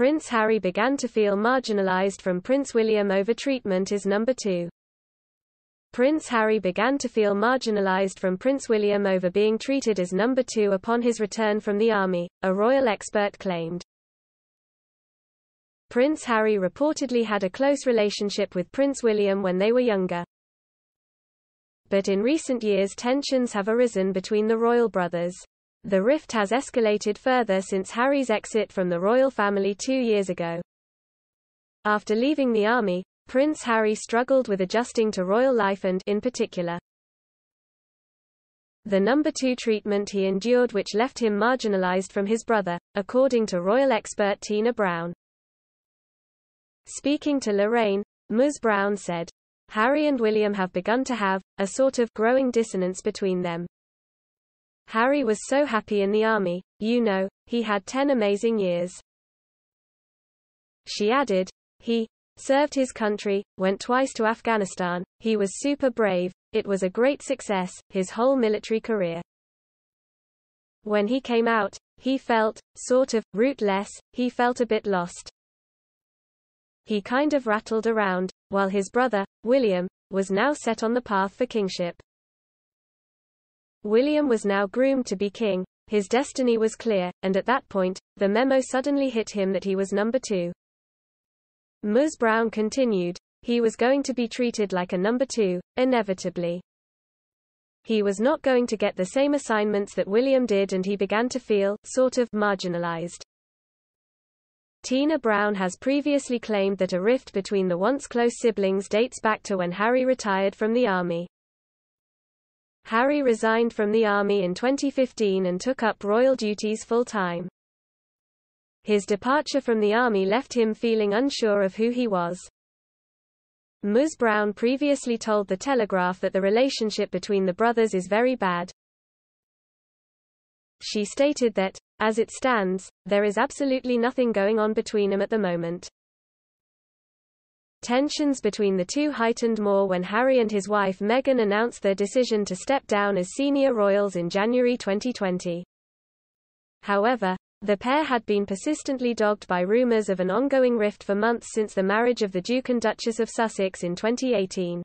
Prince Harry began to feel marginalized from Prince William over treatment is number two. Prince Harry began to feel marginalized from Prince William over being treated as number two upon his return from the army, a royal expert claimed. Prince Harry reportedly had a close relationship with Prince William when they were younger. But in recent years tensions have arisen between the royal brothers. The rift has escalated further since Harry's exit from the royal family two years ago. After leaving the army, Prince Harry struggled with adjusting to royal life and, in particular, the number two treatment he endured which left him marginalized from his brother, according to royal expert Tina Brown. Speaking to Lorraine, Ms. Brown said, Harry and William have begun to have, a sort of, growing dissonance between them. Harry was so happy in the army, you know, he had ten amazing years. She added, he served his country, went twice to Afghanistan, he was super brave, it was a great success, his whole military career. When he came out, he felt, sort of, rootless, he felt a bit lost. He kind of rattled around, while his brother, William, was now set on the path for kingship. William was now groomed to be king, his destiny was clear, and at that point, the memo suddenly hit him that he was number two. Ms. Brown continued, he was going to be treated like a number two, inevitably. He was not going to get the same assignments that William did and he began to feel, sort of, marginalized. Tina Brown has previously claimed that a rift between the once close siblings dates back to when Harry retired from the army. Harry resigned from the army in 2015 and took up royal duties full-time. His departure from the army left him feeling unsure of who he was. Ms. Brown previously told The Telegraph that the relationship between the brothers is very bad. She stated that, as it stands, there is absolutely nothing going on between them at the moment. Tensions between the two heightened more when Harry and his wife Meghan announced their decision to step down as senior royals in January 2020. However, the pair had been persistently dogged by rumours of an ongoing rift for months since the marriage of the Duke and Duchess of Sussex in 2018.